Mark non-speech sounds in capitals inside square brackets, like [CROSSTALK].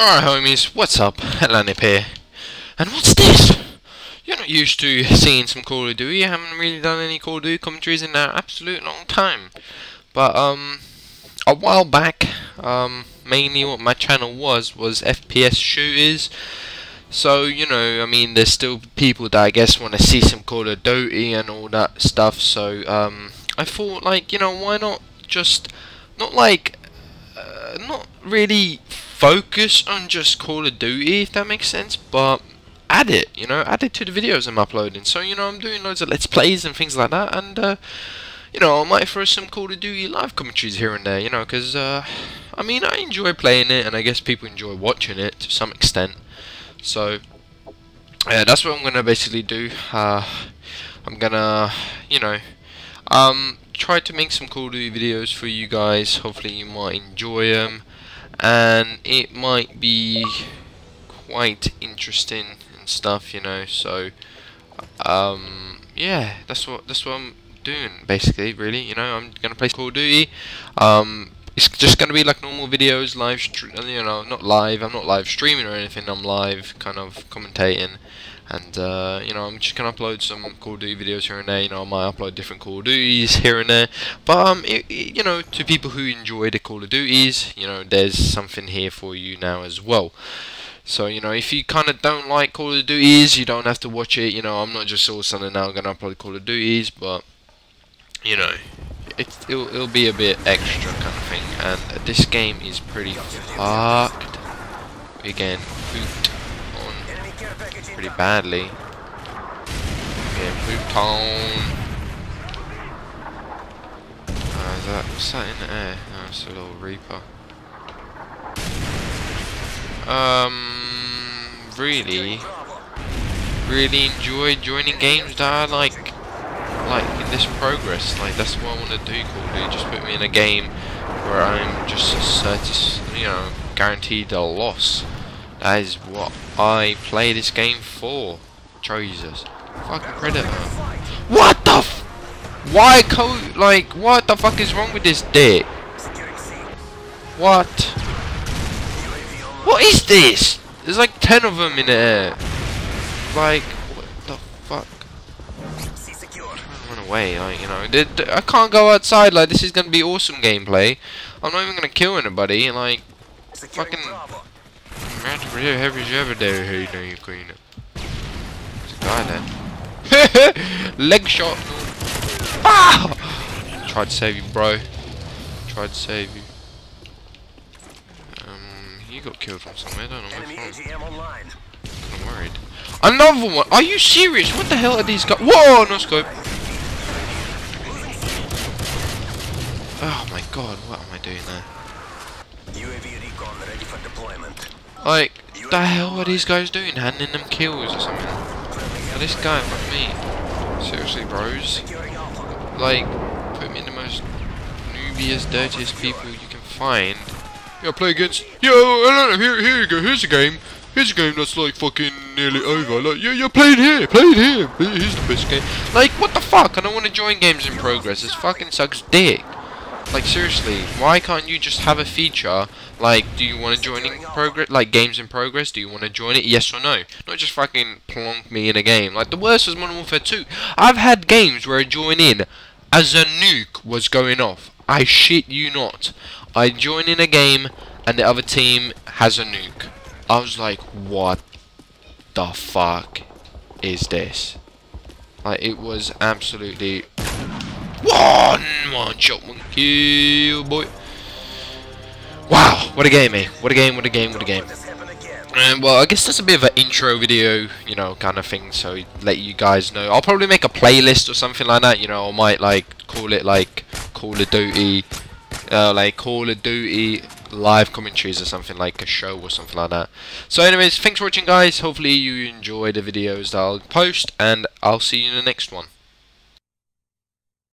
Alright homies, what's up? Elanip here. And what's this? You're not used to seeing some Call of Duty, you haven't really done any Call of Duty commentaries in an absolute long time. But, um, a while back, um, mainly what my channel was, was FPS shooters. So, you know, I mean, there's still people that I guess want to see some Call of Duty and all that stuff, so, um, I thought, like, you know, why not just, not like, uh, not really focus on just Call of Duty, if that makes sense, but add it, you know, add it to the videos I'm uploading. So, you know, I'm doing loads of Let's Plays and things like that, and, uh, you know, I might throw some Call of Duty live commentaries here and there, you know, because, uh, I mean, I enjoy playing it, and I guess people enjoy watching it to some extent. So, yeah, that's what I'm going to basically do. Uh, I'm going to, you know, um, try to make some Call of Duty videos for you guys. Hopefully you might enjoy them and it might be quite interesting and stuff you know so um, yeah that's what that's what I'm doing basically really you know. I'm gonna play Call of Duty. Um, it's just gonna be like normal videos live you know not live I'm not live streaming or anything I'm live kind of commentating and uh, you know I'm just gonna upload some Call of Duty videos here and there. You know I might upload different Call of Duties here and there, but um, it, it, you know to people who enjoy the Call of Duties, you know there's something here for you now as well. So you know if you kind of don't like Call of Duties, you don't have to watch it. You know I'm not just all of a sudden now gonna upload Call of Duties, but you know it, it'll, it'll be a bit extra kind of thing. And this game is pretty fucked. Again, pooped on pretty badly. Getting pooped on. Uh, is that, that in the air? Oh, it's a little Reaper. Um, really, really enjoy joining games that are like, like this progress. Like that's what I want to do. Call Duty. Just put me in a game where I'm just certain, you know, guaranteed a loss. That is what I play this game for. Jesus. Fucking Predator. What the f- Why code- like, what the fuck is wrong with this dick? What? What is this? There's like 10 of them in there. Like, fuck? Run away, you know. I can't go outside, like, this is gonna be awesome gameplay. I'm not even gonna kill anybody, like, fucking real heavy ever there, hey, now you clean it. There's a guy there. [LAUGHS] Leg shot. Ah! Tried to save you, bro. Tried to save you. Um, you got killed from somewhere. I don't know where from. I'm worried. Another one. Are you serious? What the hell are these guys? Whoa, no scope. Oh my god, what am I doing there? UAV recon ready for deployment. Like, the hell are these guys doing? Handing them kills or something? Now this guy, fuck me. Seriously, bros. Like, put me in the most noobiest, dirtiest people you can find. Yeah, play against. Yo, here, here you go. Here's a game. Here's a game that's like fucking nearly over. Like, yeah, yeah, play it here. Play it here. Here's the best game. Like, what the fuck? I don't want to join games in progress. This fucking sucks dick. Like seriously, why can't you just have a feature like, do you want to join in progress, like games in progress? Do you want to join it? Yes or no? Not just fucking plonk me in a game. Like the worst was Modern Warfare 2. I've had games where I join in as a nuke was going off. I shit you not. I join in a game and the other team has a nuke. I was like, what the fuck is this? Like it was absolutely one, one shot, one kill, boy. Wow, what a game, eh? What a game, what a game, what a game. And well, I guess that's a bit of an intro video, you know, kind of thing, so let you guys know. I'll probably make a playlist or something like that, you know, I might, like, call it, like, Call of Duty, uh, like, Call of Duty live commentaries or something, like a show or something like that. So anyways, thanks for watching, guys. Hopefully you enjoy the videos that I'll post, and I'll see you in the next one.